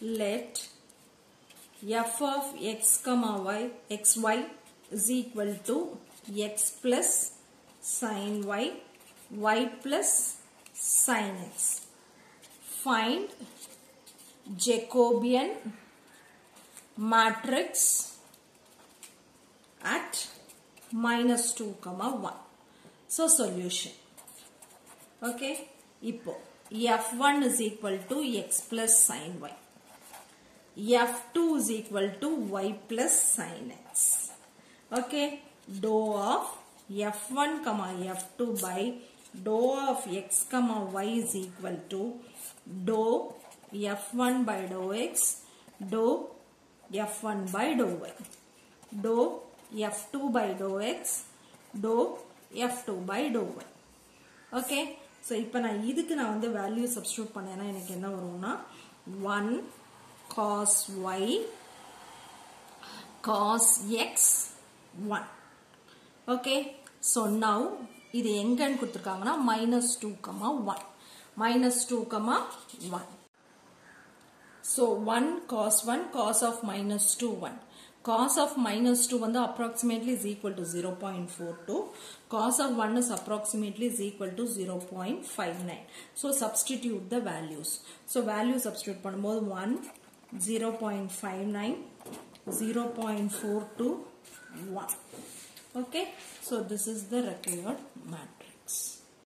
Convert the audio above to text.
let f of x comma y xy is equal to x plus sin y y plus sin x find jacobian matrix at minus 2 comma 1 so solution okay இப்போ f1 is equal to x plus sin y f2 is equal to y plus sin x okay dou of f1 comma f2 by dou of x comma y is equal to dou f1 by dou x dou f1 by dou y dou f2 by dou x dou f2 by dou y okay so இப்போ நான் இதுக்கு நான் வந்து value substitute பண்ணேன்னா எனக்கு என்ன வரும்னா one cos Y cos X one okay so now இது எங்கன்னு கொடுத்துருக்காங்கன்னா minus two comma one minus two comma one so one cos one cos of minus two one cos of minus 2 வந்து approximately is equal to 0.42 cos of 1 is approximately is equal to 0.59 so substitute the values so value substitute பண்ணும்போது 1 0.59 0.42 1 okay so this is the required matrix